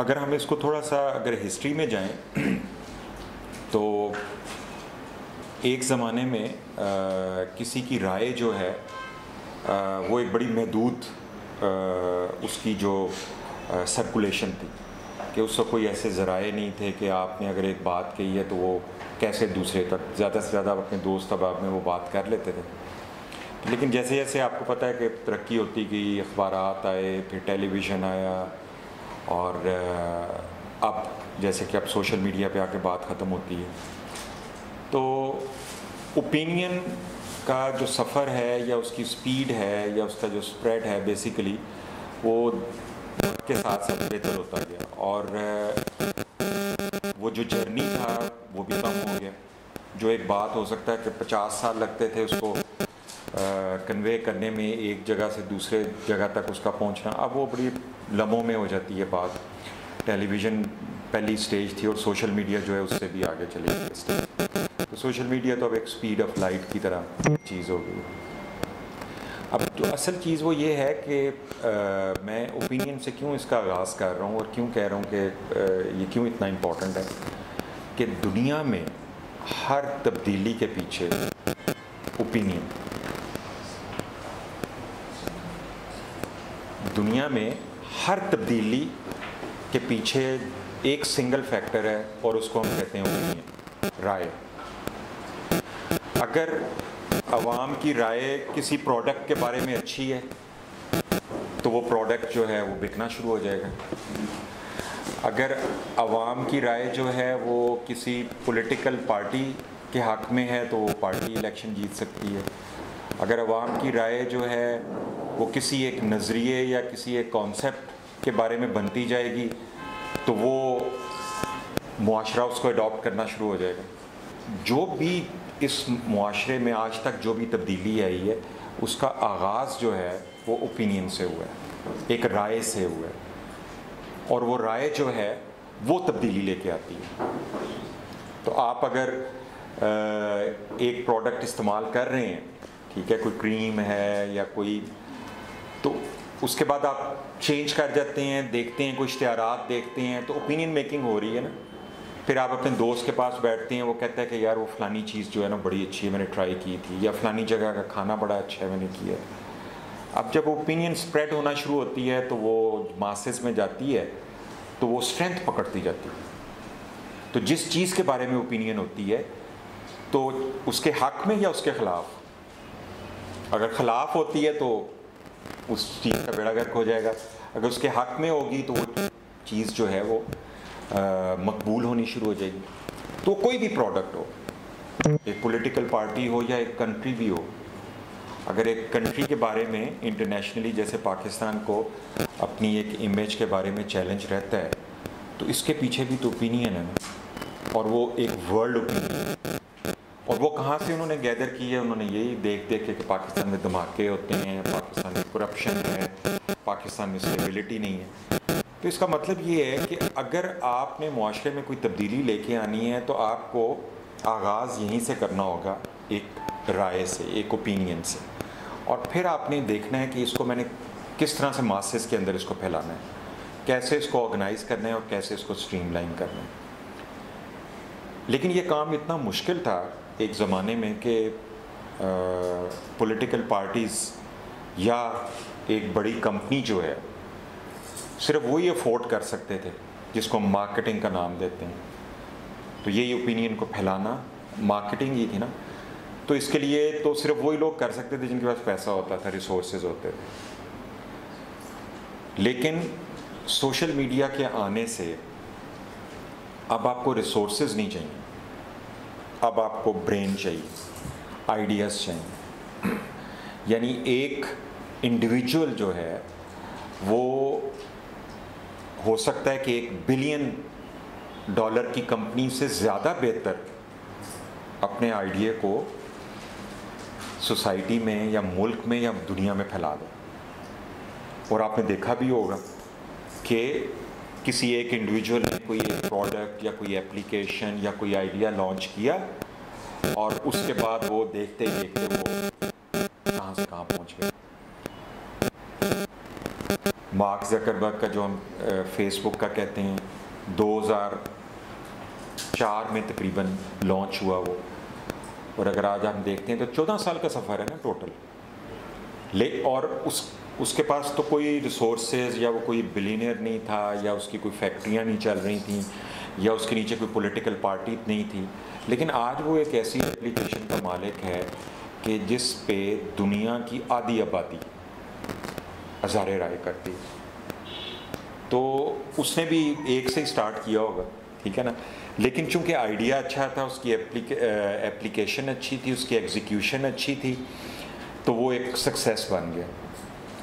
اگر ہم اس کو تھوڑا سا اگر ہسٹری میں جائیں، تو ایک زمانے میں کسی کی رائے جو ہے وہ ایک بڑی محدود اس کی جو سرکولیشن تھی کہ اس وقت کوئی ایسے ذرائع نہیں تھے کہ آپ نے اگر ایک بات کہی ہے تو وہ کیسے دوسرے تک، زیادہ سے زیادہ اپنے دوست احباب میں وہ بات کر لیتے تھے۔ لیکن جیسے جیسے آپ کو پتہ ہے کہ ترقی ہوتی گئی، اخبارات آئے، پھر ٹیلی ویژن آیا اور اب جیسے کہ اب سوشل میڈیا پہ آ کے بات ختم ہوتی ہے۔ تو اوپینین کا جو سفر ہے یا اس کی سپیڈ ہے یا اس کا جو سپریڈ ہے بیسیکلی وہ کے ساتھ ساتھ بہتر ہوتا گیا۔ اور وہ جو جرنی تھا وہ بھی کم ہو گیا۔ جو ایک بات ہو سکتا ہے کہ پچاس سال لگتے تھے اس کو کنوے کرنے میں ایک جگہ سے دوسرے جگہ تک اس کا پہنچنا، اب وہ بڑی لمحوں میں ہو جاتی ہے بات۔ ٹیلی ویژن پہلی سٹیج تھی اور سوشل میڈیا جو ہے اس سے بھی آگے چلی۔ گئی تو سوشل میڈیا تو اب ایک سپیڈ آف لائٹ کی طرح چیز ہو گئی۔ اب جو اصل چیز وہ یہ ہے کہ میں اوپینین سے کیوں اس کا آغاز کر رہا ہوں اور کیوں کہہ رہا ہوں کہ یہ کیوں اتنا امپورٹنٹ ہے کہ دنیا میں ہر تبدیلی کے پیچھے اوپینین دنیا میں ہر تبدیلی کے پیچھے ایک سنگل فیکٹر ہے اور اس کو ہم کہتے ہیں اوپینین رائے۔ اگر عوام کی رائے کسی پروڈکٹ کے بارے میں اچھی ہے، تو وہ پروڈکٹ جو ہے وہ بکنا شروع ہو جائے گا۔ اگر عوام کی رائے جو ہے وہ کسی پولیٹیکل پارٹی کے حق میں ہے، تو وہ پارٹی الیکشن جیت سکتی ہے۔ اگر عوام کی رائے جو ہے وہ کسی ایک نظریے یا کسی ایک کانسیپٹ کے بارے میں بنتی جائے گی، تو وہ معاشرہ اس کو اڈاپٹ کرنا شروع ہو جائے گا۔ جو بھی اس معاشرے میں آج تک جو بھی تبدیلی آئی ہے، اس کا آغاز جو ہے، وہ اوپینین سے ہوا ہے، ایک رائے سے ہوا ہے۔ اور وہ رائے جو ہے، وہ تبدیلی لے کے آتی ہے۔ تو آپ اگر ایک پروڈکٹ استعمال کر رہے ہیں، ٹھیک ہے، کوئی کریم ہے یا کوئی تو اس کے بعد آپ چینج کر جاتے ہیں، دیکھتے ہیں، کوئی اشتہارات دیکھتے ہیں، تو اوپینین میکنگ ہو رہی ہے نا۔ پھر آپ اپنے دوست کے پاس بیٹھتے ہیں، وہ کہتا ہے کہ یار وہ فلانی چیز جو ہے نا بڑی اچھی ہے، میں نے ٹرائی کی تھی، یا فلانی جگہ کا کھانا بڑا اچھا ہے، میں نے کیا۔ اب جب اوپینین اسپریڈ ہونا شروع ہوتی ہے تو وہ ماسز میں جاتی ہے، تو وہ اسٹرینتھ پکڑتی جاتی ہے۔ تو جس چیز کے بارے میں اوپینین ہوتی ہے، تو اس کے حق میں یا اس کے خلاف؟ اگر خلاف ہوتی ہے تو اس چیز کا بیڑا گرک ہو جائے گا۔ اگر اس کے حق میں ہوگی تو وہ چیز جو ہے وہ مقبول ہونی شروع ہو جائے گی۔ تو کوئی بھی پروڈکٹ ہو، ایک پولیٹیکل پارٹی ہو یا ایک کنٹری بھی ہو، اگر ایک کنٹری کے بارے میں انٹرنیشنلی جیسے پاکستان کو اپنی ایک امیج کے بارے میں چیلنج رہتا ہے، تو اس کے پیچھے بھی تو اوپینین ہے اور وہ ایک ورلڈ اوپینین وہ کہاں سے انہوں نے گیدر کی ہے؟ انہوں نے یہی دیکھ دیکھ کے کہ پاکستان میں دھماکے ہوتے ہیں، پاکستان میں کرپشن ہے، پاکستان میں اسٹیبلٹی نہیں ہے۔ تو اس کا مطلب یہ ہے کہ اگر آپ نے معاشرے میں کوئی تبدیلی لے کے آنی ہے تو آپ کو آغاز یہیں سے کرنا ہوگا، ایک رائے سے، ایک اوپینین سے۔ اور پھر آپ نے دیکھنا ہے کہ اس کو میں نے کس طرح سے ماسز کے اندر اس کو پھیلانا ہے۔ کیسے اس کو آرگنائز کرنا ہے اور کیسے اس کو اسٹریم لائن کرنا ہے۔ لیکن یہ کام اتنا مشکل تھا ایک زمانے میں کہ پولیٹیکل پارٹیز یا ایک بڑی کمپنی جو ہے، صرف وہی افورڈ کر سکتے تھے جس کو ہم مارکیٹنگ کا نام دیتے ہیں۔ تو یہی اوپینین کو پھیلانا مارکیٹنگ ہی تھی نا۔ تو اس کے لیے تو صرف وہی لوگ کر سکتے تھے جن کے پاس پیسہ ہوتا تھا ریسورسز ہوتے تھے۔ لیکن سوشل میڈیا کے آنے سے اب آپ کو ریسورسز نہیں چاہیے۔ اب آپ کو برین چاہیے آئیڈیاز چاہیے۔ یعنی ایک انڈیویجول جو ہے، وہ ہو سکتا ہے کہ ایک بلین ڈالر کی کمپنی سے زیادہ بہتر اپنے آئیڈیا کو سوسائٹی میں یا ملک میں یا دنیا میں پھیلا دو اور آپ نے دیکھا بھی ہوگا کہ کسی ایک انڈیویجول نے کوئی ایک پروڈکٹ یا کوئی اپلیکیشن یا کوئی آئیڈیا لانچ کیا اور اس کے بعد وہ دیکھتے دیکھتے وہ کہاں سے کہاں پہنچ گئے۔ مارک زکربرگ کا جو ہم فیس بک کا کہتے ہیں، دو ہزار چار میں تقریباً لانچ ہوا وہ۔ اور اگر آج ہم دیکھتے ہیں تو چودہ سال کا سفر ہے نا ٹوٹل لے، اور اس اس کے پاس تو کوئی ریسورسز یا وہ کوئی بلینئر نہیں تھا یا اس کی کوئی فیکٹریاں نہیں چل رہی تھیں یا اس کے نیچے کوئی پولیٹیکل پارٹی نہیں تھی۔ لیکن آج وہ ایک ایسی اپلیکیشن کا مالک ہے کہ جس پہ دنیا کی آدھی آبادی ہزار رائے کرتی۔ تو اس نے بھی ایک سے ہی اسٹارٹ کیا ہوگا، ٹھیک ہے نا؟ لیکن چونکہ آئیڈیا اچھا تھا، اس کی اپلیکیشن اچھی تھی، اس کی ایگزیکیوشن اچھی تھی، تو وہ ایک سکسیس بن گیا۔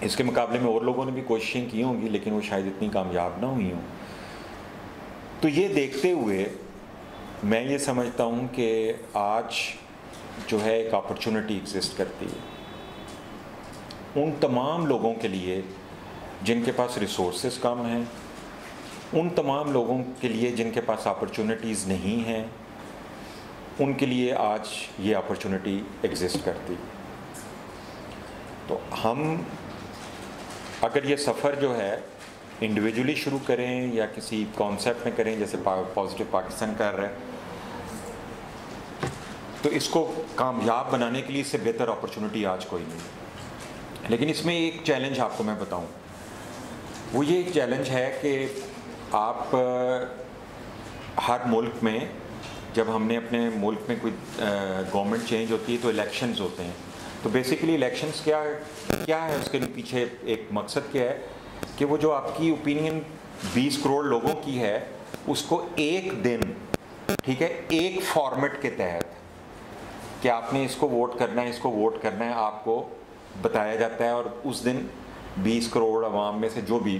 اس کے مقابلے میں اور لوگوں نے بھی کوششیں کی ہوں گی، لیکن وہ شاید اتنی کامیاب نہ ہوئی ہوں۔ تو یہ دیکھتے ہوئے میں یہ سمجھتا ہوں کہ آج جو ہے ایک اپرچونٹی ایگزسٹ کرتی ہے۔ ان تمام لوگوں کے لیے جن کے پاس ریسورسز کم ہیں، ان تمام لوگوں کے لیے جن کے پاس اپرچونٹیز نہیں ہیں، ان کے لیے آج یہ اپرچونٹی ایگزسٹ کرتی تو ہم اگر یہ سفر جو ہے انڈیویجولی شروع کریں یا کسی کانسیپٹ میں کریں، جیسے پازیٹیو پاکستان کر رہے تو اس کو کامیاب بنانے کے لیے اس سے بہتر اپرچونٹی آج کوئی نہیں لیکن اس میں ایک چیلنج آپ کو میں بتاؤں۔ وہ یہ ایک چیلنج ہے کہ آپ ہر ملک میں، جب ہم نے اپنے ملک میں کوئی گورنمنٹ چینج ہوتی ہے تو الیکشنز ہوتے ہیں۔ تو بیسیکلی الیکشنز کیا کیا ہے اس کے پیچھے ایک مقصد کیا ہے کہ وہ جو آپ کی اوپینین بیس کروڑ لوگوں کی ہے، اس کو ایک دن، ٹھیک ہے، ایک فارمیٹ کے تحت کہ آپ نے اس کو ووٹ کرنا ہے، اس کو ووٹ کرنا ہے، آپ کو بتایا جاتا ہے اور اس دن بیس کروڑ عوام میں سے جو بھی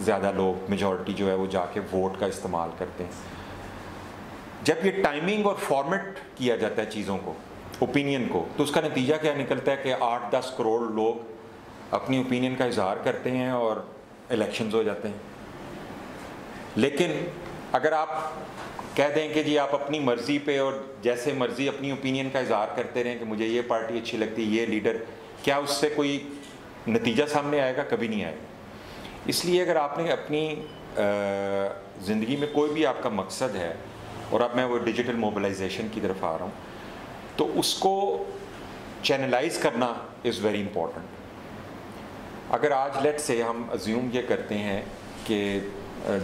زیادہ لوگ میجورٹی جو ہے وہ جا کے ووٹ کا استعمال کرتے ہیں۔ جب یہ ٹائمنگ اور فارمیٹ کیا جاتا ہے چیزوں کو اوپینین کو تو اس کا نتیجہ کیا نکلتا ہے کہ آٹھ دس کروڑ لوگ اپنی اوپینین کا اظہار کرتے ہیں اور الیکشنز ہو جاتے ہیں؟ لیکن اگر آپ کہہ دیں کہ جی آپ اپنی مرضی پہ اور جیسے مرضی اپنی اوپینین کا اظہار کرتے رہیں کہ مجھے یہ پارٹی اچھی لگتی ہے یہ لیڈر، کیا اس سے کوئی نتیجہ سامنے آئے گا؟ کبھی نہیں آئے گا۔ اس لیے اگر آپ نے اپنی زندگی میں کوئی بھی آپ کا مقصد ہے اور اب میں وہ ڈیجیٹل موبلائزیشن کی طرف آ رہا ہوں تو اس کو چینلائز کرنا از ویری امپورٹنٹ اگر آج لیٹ سے ہم ازیوم یہ کرتے ہیں کہ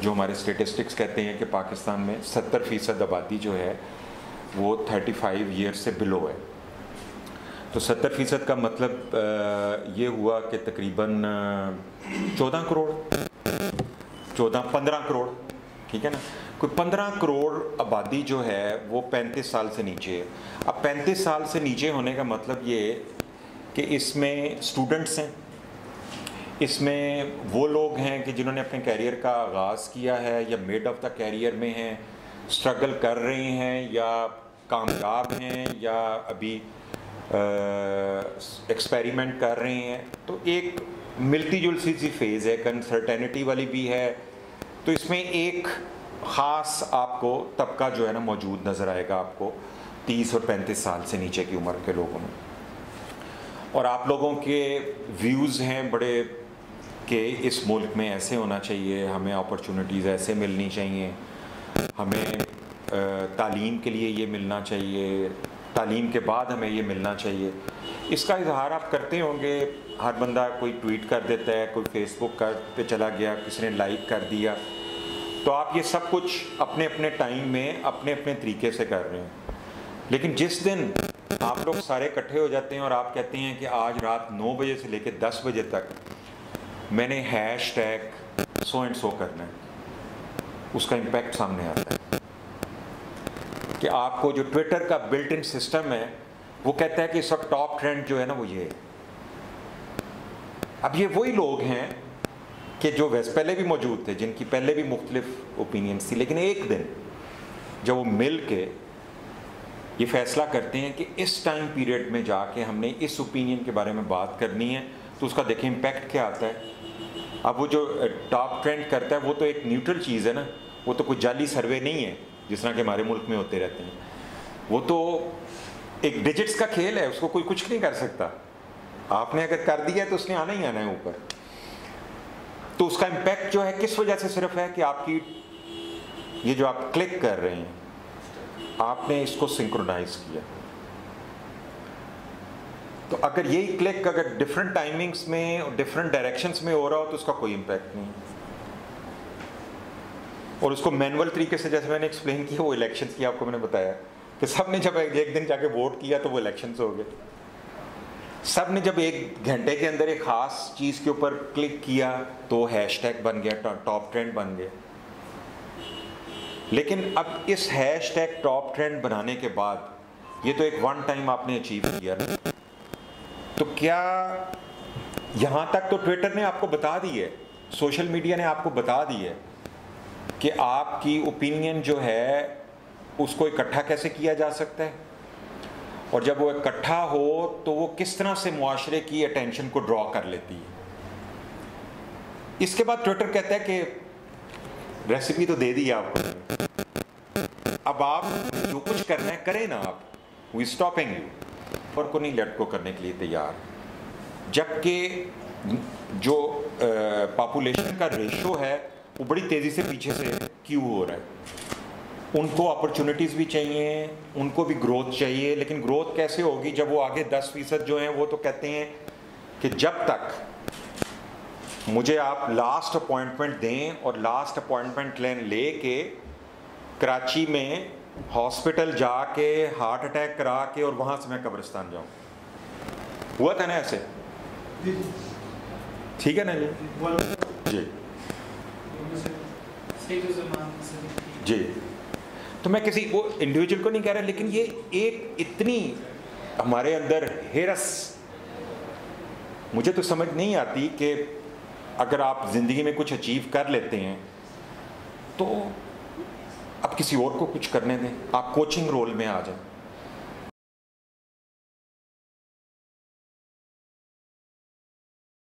جو ہمارے اسٹیٹسٹکس کہتے ہیں کہ پاکستان میں ستر فیصد آبادی جو ہے، وہ تھرٹی فائیو ایئر سے بلو ہے۔ تو ستر فیصد کا مطلب یہ ہوا کہ تقریباً چودہ کروڑ، چودہ پندرہ کروڑ، ٹھیک ہے نا؟ کوئی پندرہ کروڑ آبادی جو ہے وہ پینتیس سال سے نیچے ہے۔ اب پینتیس سال سے نیچے ہونے کا مطلب یہ کہ اس میں اسٹوڈنٹس ہیں۔ اس میں وہ لوگ ہیں کہ جنہوں نے اپنے کیریئر کا آغاز کیا ہے یا میڈ آف دا کیریئر میں ہیں اسٹرگل کر رہے ہیں یا کامیاب ہیں یا ابھی ایکسپیریمنٹ کر رہے ہیں۔ تو ایک ملتی جلسی سی فیز ہے کنسرٹینٹی والی بھی ہے۔ تو اس میں ایک خاص آپ کو طبقہ جو ہے نا موجود نظر آئے گا آپ کو تیس اور پینتیس سال سے نیچے کی عمر کے لوگوں میں۔ اور آپ لوگوں کے ویوز ہیں بڑے کہ اس ملک میں ایسے ہونا چاہیے، ہمیں اپرچونیٹیز ایسے ملنی چاہیے، ہمیں تعلیم کے لیے یہ ملنا چاہیے، تعلیم کے بعد ہمیں یہ ملنا چاہیے۔ اس کا اظہار آپ کرتے ہوں گے، ہر بندہ کوئی ٹویٹ کر دیتا ہے، کوئی فیس بک کر پہ چلا گیا، کسی نے لائک کر دیا۔ تو آپ یہ سب کچھ اپنے اپنے ٹائم میں اپنے اپنے طریقے سے کر رہے ہیں۔ لیکن جس دن آپ لوگ سارے اکٹھے ہو جاتے ہیں اور آپ کہتے ہیں کہ آج رات نو بجے سے لے کے دس بجے تک میں نے hash tag so and so کرنا ہے، اس کا امپیکٹ سامنے آتا ہے۔ کہ آپ کو جو ٹویٹر کا بلٹ ان سسٹم ہے، وہ کہتا ہے کہ اس وقت ٹاپ ٹرینڈ جو ہے نا وہ یہ ہے۔ اب یہ وہی لوگ ہیں کہ جو ویسے پہلے بھی موجود تھے، جن کی پہلے بھی مختلف اوپینینس تھی، لیکن ایک دن جب وہ مل کے یہ فیصلہ کرتے ہیں کہ اس ٹائم پیریڈ میں جا کے ہم نے اس اوپینین کے بارے میں بات کرنی ہے، تو اس کا دیکھیں امپیکٹ کیا آتا ہے۔ اب وہ جو uh, ٹاپ ٹرینڈ کرتا ہے، وہ تو ایک نیوٹرل چیز ہے نا۔ وہ تو کوئی جعلی سروے نہیں ہے، جس طرح کہ ہمارے ملک میں ہوتے رہتے ہیں۔ وہ تو ایک ڈیجٹس کا کھیل ہے، اس کو کوئی کچھ نہیں کر سکتا۔ آپ نے اگر کر دیا تو اس نے آنا ہی آنا ہے اوپر۔ تو اس کا امپیکٹ جو ہے کس وجہ سے صرف ہے کہ آپ کی یہ جو آپ کلک کر رہے ہیں، آپ نے اس کو سنکرونائز کیا۔ تو اگر یہی کلک اگر ڈفرینٹ ٹائمنگس میں ڈفرینٹ ڈائریکشنس میں ہو رہا ہو تو اس کا کوئی امپیکٹ نہیں۔ اور اس کو مینول طریقے سے جیسے میں نے ایکسپلین کیا، وہ الیکشنس کی آپ کو میں نے بتایا کہ سب نے جب ایک دن جا کے ووٹ کیا تو وہ الیکشنس ہو گئے۔ سب نے جب ایک گھنٹے کے اندر ایک خاص چیز کے اوپر کلک کیا تو ہیش ٹیگ بن گیا ٹاپ ٹرینڈ بن گیا۔ لیکن اب اس ہیش ٹیگ ٹاپ ٹرینڈ بنانے کے بعد یہ تو ایک ون ٹائم آپ نے اچیو کیا نا۔ تو کیا یہاں تک تو ٹویٹر نے آپ کو بتا دی ہے، سوشل میڈیا نے آپ کو بتا دی ہے کہ آپ کی اوپینین جو ہے، اس کو اکٹھا کیسے کیا جا سکتا ہے؟ اور جب وہ اکٹھا ہو تو وہ کس طرح سے معاشرے کی اٹینشن کو ڈرا کر لیتی ہے؟ اس کے بعد ٹویٹر کہتا ہے کہ ریسیپی تو دے دی آپ کو۔ اب آپ جو کچھ کرنا ہے کریں نا آپ۔ وی اسٹاپنگ یو اور کو نہیں لیٹ کو کرنے کے لیے تیار۔ جبکہ جو پاپولیشن کا ریشو ہے وہ بڑی تیزی سے پیچھے سے کیوں ہو رہا ہے؟ ان کو اپرچونیٹیز بھی چاہیے ان کو بھی گروتھ چاہیے لیکن گروتھ کیسے ہوگی؟ جب وہ آگے دس فیصد جو ہیں وہ تو کہتے ہیں کہ جب تک مجھے آپ لاسٹ اپوائنٹمنٹ دیں اور لاسٹ اپوائنٹمنٹ لین لے کے کراچی میں ہاسپٹل جا کے ہارٹ اٹیک کرا کے اور وہاں سے میں قبرستان جاؤں۔ ہوا تھا نا ایسے؟ ٹھیک ہے نا جی؟ جی۔ جی۔ تو میں کسی وہ انڈیویجول کو نہیں کہہ رہا، لیکن یہ ایک اتنی ہمارے اندر ہیرس مجھے تو سمجھ نہیں آتی کہ اگر آپ زندگی میں کچھ اچیو کر لیتے ہیں تو اب کسی اور کو کچھ کرنے دیں، آپ کوچنگ رول میں آ جائیں۔